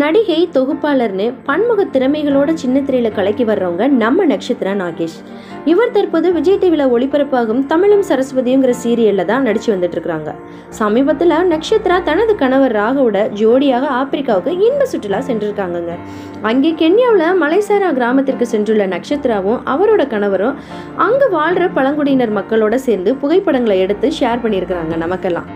நடிகை தொகுப்பாளர்னு பன்முக திறமைகளோட சின்ன திரையில கலக்கி வர்றவங்க நம்ம நட்சத்திரா நாகேஷ். இவர் தற்போது விஜய் டிவியில் ஒளிபரப்பாகும் தமிழும் சரஸ்வதியுங்கிற சீரியல்ல தான் நடிச்சு வந்துட்டு இருக்காங்க சமீபத்தில் நட்சத்திரா தனது கணவர் ராகவோட ஜோடியாக ஆப்பிரிக்காவுக்கு இன்ப சுற்றுலா சென்றிருக்காங்கங்க. அங்கே கென்யாவில் மலைசாரா கிராமத்திற்கு சென்றுள்ள நட்சத்திராவும் அவரோட கணவரும் அங்கே வாழ்கிற பழங்குடியினர் மக்களோட சேர்ந்து புகைப்படங்களை எடுத்து ஷேர் பண்ணியிருக்கிறாங்க நமக்கெல்லாம்.